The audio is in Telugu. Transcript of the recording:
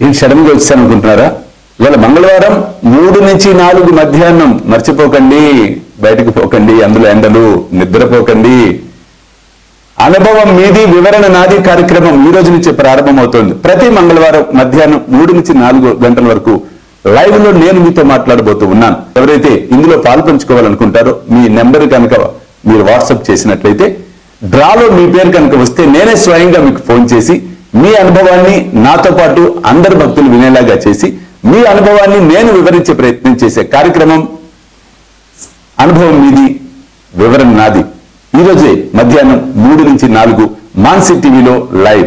నేను సడన్గా వచ్చాను అనుకుంటున్నారా ఇవాళ మంగళవారం మూడు నుంచి నాలుగు మధ్యాహ్నం మర్చిపోకండి బయటకు పోకండి అందులో ఎండలు నిద్రపోకండి. అనుభవం మీది వివరణ నాది కార్యక్రమం ఈ రోజు నుంచి ప్రారంభమవుతోంది. ప్రతి మంగళవారం మధ్యాహ్నం మూడు నుంచి నాలుగు గంటల వరకు లైవ్లో నేను మీతో మాట్లాడబోతూ ఉన్నాను. ఎవరైతే ఇందులో పాల్పంచుకోవాలనుకుంటారో మీ నెంబర్ కనుక మీరు వాట్సాప్ చేసినట్లయితే డ్రాలో మీ పేరు కనుక వస్తే నేనే స్వయంగా మీకు ఫోన్ చేసి మీ అనుభవాన్ని నాతో పాటు అందరు భక్తులు వినేలాగా చేసి మీ అనుభవాన్ని నేను వివరించే ప్రయత్నం చేసే కార్యక్రమం అనుభవం మీది వివరణ నాది. ఈ రోజే మధ్యాహ్నం మూడు నుంచి నాలుగు మాన్సీ టీవీలో లైవ్.